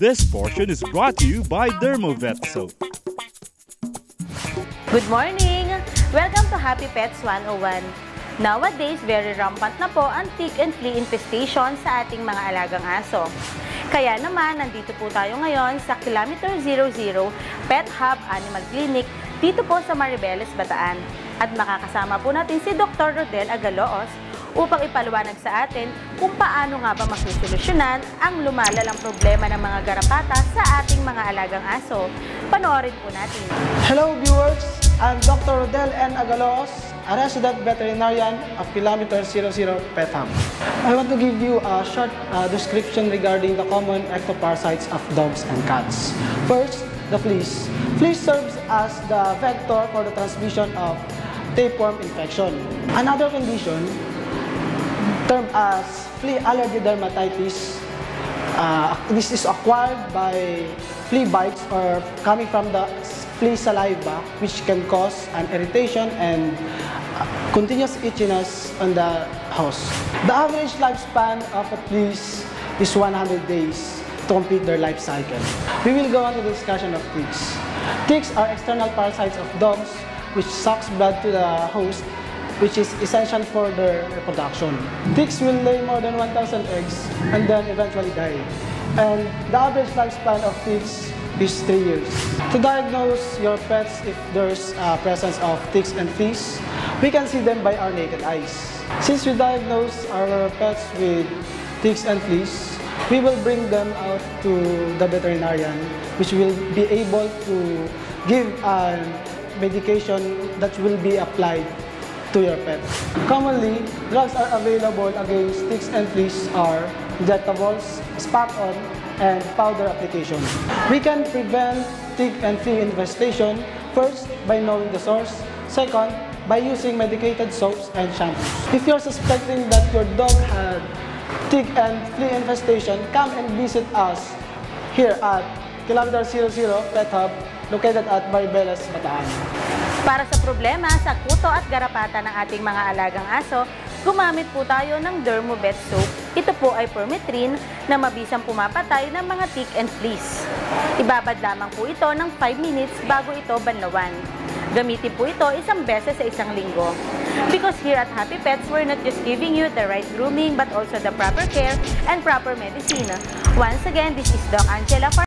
This portion is brought to you by Dermovet Soap. Good morning! Welcome to Happy Pets 101. Nowadays, very rampant na po ang tick and flea infestation sa ating mga alagang aso. Kaya naman, nandito po tayo ngayon sa Kilometer 00 Pet Hub Animal Clinic dito po sa Maribeles, Bataan. At makakasama po natin si Dr. Rodel Agaloos upang ipaliwanag sa atin kung paano nga ba masusolusyonan ang lumalalang problema ng mga garapata sa ating mga alagang aso. Panoorin po natin. Hello viewers, I'm Dr. Rodel N. Agalos, a resident veterinarian of Kilometer 00 Pet Hub. I want to give you a short uh, description regarding the common ectoparasites of dogs and cats. First, the fleas. Fleas serves as the vector for the transmission of tapeworm infection. Another condition termed as flea allergy dermatitis. Uh, this is acquired by flea bites or coming from the flea saliva which can cause an irritation and uh, continuous itchiness on the house. The average lifespan of a flea is 100 days to complete their life cycle. We will go on to the discussion of ticks. Ticks are external parasites of dogs which sucks blood to the host which is essential for their reproduction. Ticks will lay more than 1,000 eggs and then eventually die. And the average lifespan of ticks is 3 years. To diagnose your pets if there's a presence of ticks and fleas, we can see them by our naked eyes. Since we diagnose our pets with ticks and fleas, we will bring them out to the veterinarian, which will be able to give a medication that will be applied to your pet. Commonly, drugs are available against ticks and fleas are injectables, spot-on, and powder application. We can prevent tick and flea infestation first by knowing the source, second by using medicated soaps and shampoos. If you're suspecting that your dog had tick and flea infestation, come and visit us here at Kilometer 00 Pet Hub located at Maribeles, Bataan. Para sa problema sa kuto at garapata ng ating mga alagang aso, gumamit po tayo ng Dermovet soap. Ito po ay permethrin na mabisang pumapatay ng mga tick and fleas. Ibabad lamang po ito ng 5 minutes bago ito banlawan. Gamitin po ito isang beses sa isang linggo. Because here at Happy Pets, we're not just giving you the right grooming but also the proper care and proper medicine. Once again, this is Doc Angela